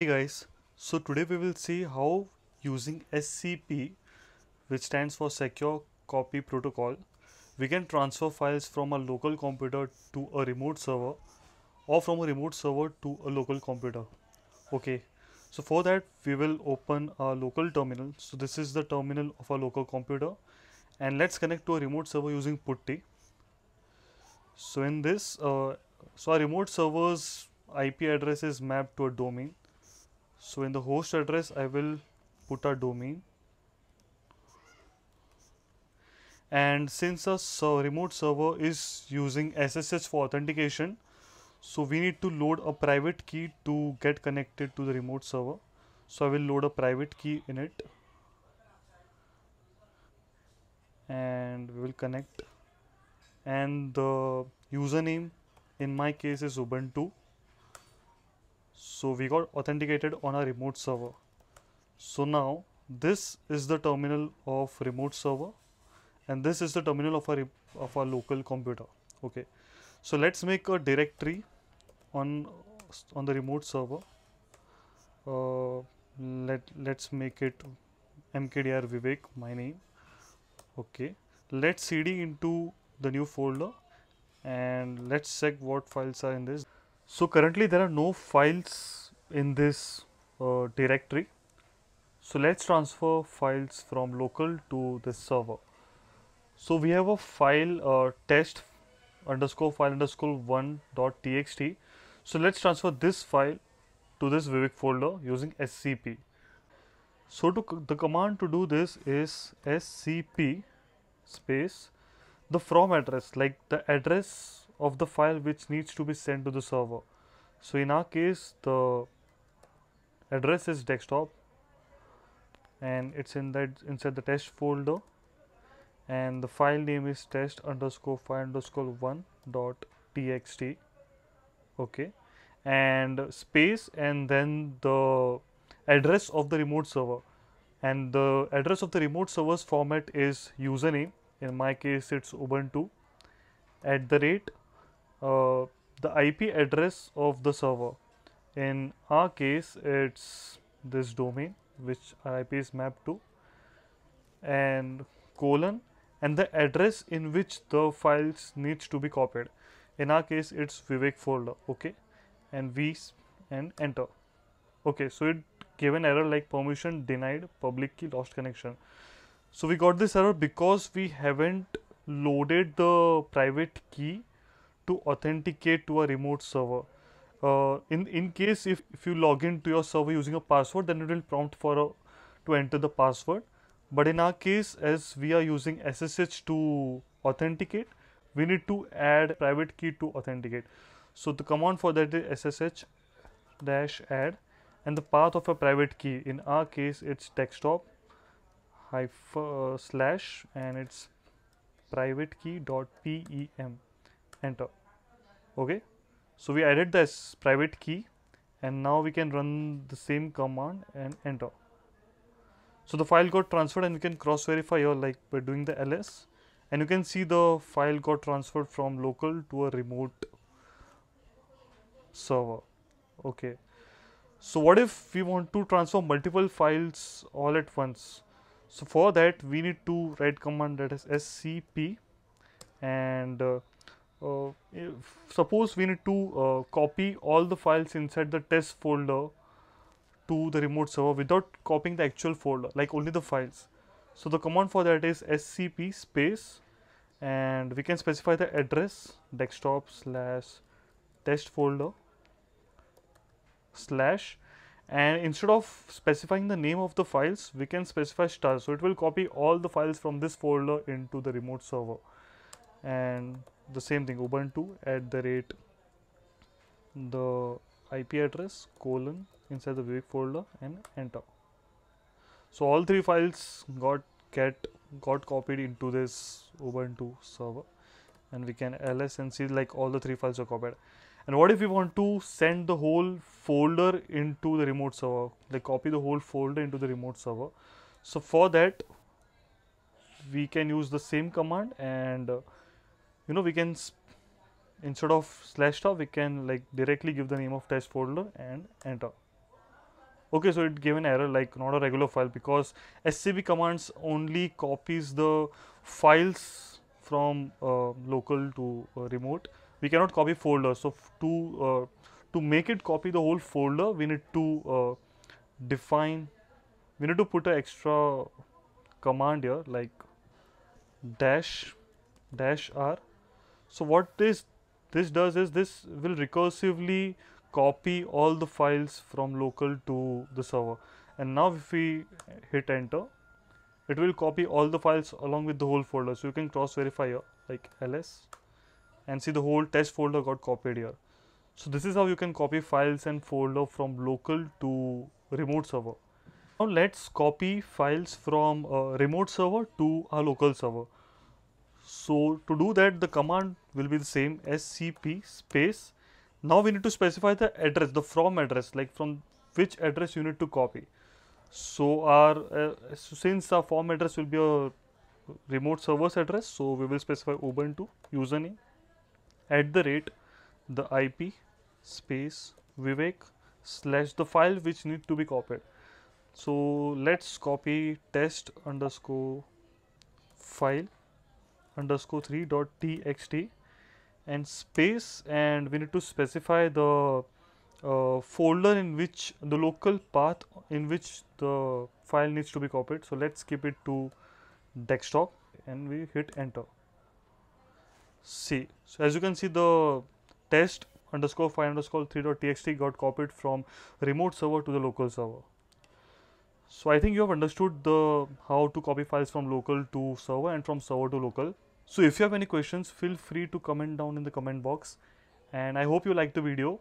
Hey guys, so today we will see how using SCP, which stands for Secure Copy Protocol, we can transfer files from a local computer to a remote server or from a remote server to a local computer. Okay, so for that we will open a local terminal. So this is the terminal of a local computer and let's connect to a remote server using PuTTY. So in this, uh, so our remote server's IP address is mapped to a domain so in the host address I will put a domain. And since a so remote server is using SSH for authentication so we need to load a private key to get connected to the remote server. So I will load a private key in it. And we will connect. And the username in my case is Ubuntu so we got authenticated on a remote server. So now this is the terminal of remote server and this is the terminal of our of our local computer. Okay. So let's make a directory on on the remote server. Uh, let let's make it mkdir vivek my name. Okay. Let's cd into the new folder and let's check what files are in this so currently there are no files in this uh, directory. So let's transfer files from local to this server. So we have a file uh, test underscore file underscore one dot txt. So let's transfer this file to this Vivek folder using scp. So to the command to do this is scp space the from address like the address of the file which needs to be sent to the server. So in our case the address is desktop and it's in that inside the test folder and the file name is test underscore file underscore one dot txt okay? And space and then the address of the remote server. And the address of the remote server's format is username. In my case it's ubuntu. At the rate uh, the IP address of the server. In our case, it's this domain which IP is mapped to and colon and the address in which the files needs to be copied. In our case, it's Vivek folder, okay, and v and enter. Okay, so it gave an error like permission denied, public key lost connection. So we got this error because we haven't loaded the private key to authenticate to a remote server. Uh, in in case if, if you log in to your server using a password, then it will prompt for a, to enter the password. But in our case, as we are using SSH to authenticate, we need to add private key to authenticate. So the command for that is SSH dash add and the path of a private key. In our case, it's desktop hyphen uh, slash and it's private key dot pem enter okay. So we added this private key and now we can run the same command and enter. So the file got transferred and we can cross verify here like by doing the ls and you can see the file got transferred from local to a remote server. Okay. So what if we want to transfer multiple files all at once? So for that we need to write command that is scp and uh, uh, suppose we need to uh, copy all the files inside the test folder to the remote server without copying the actual folder like only the files. So the command for that is scp space and we can specify the address desktop slash test folder slash and instead of specifying the name of the files we can specify star. So it will copy all the files from this folder into the remote server. And the same thing ubuntu at the rate the ip address colon inside the Vivek folder and enter. So all three files got get got copied into this ubuntu server and we can ls and see like all the three files are copied. And what if we want to send the whole folder into the remote server like copy the whole folder into the remote server? So for that we can use the same command and uh, you know we can instead of slash top we can like directly give the name of test folder and enter. Okay so it gave an error like not a regular file because scp commands only copies the files from uh, local to uh, remote. We cannot copy folders so to uh, to make it copy the whole folder we need to uh, define we need to put an extra command here like dash dash r so what this this does is this will recursively copy all the files from local to the server. And now if we hit enter it will copy all the files along with the whole folder. So you can cross verify here like ls and see the whole test folder got copied here. So this is how you can copy files and folder from local to remote server. Now let's copy files from a remote server to a local server so to do that the command will be the same scp space. Now we need to specify the address the from address like from which address you need to copy. So our uh, since our from address will be a remote server's address so we will specify ubuntu username at the rate the ip space vivek slash the file which need to be copied. So let's copy test underscore file underscore 3 dot txt and space and we need to specify the uh, folder in which the local path in which the file needs to be copied. So let's keep it to desktop and we hit enter. See, so as you can see the test underscore file underscore 3.txt got copied from remote server to the local server. So I think you have understood the how to copy files from local to server and from server to local. So if you have any questions, feel free to comment down in the comment box. And I hope you liked the video.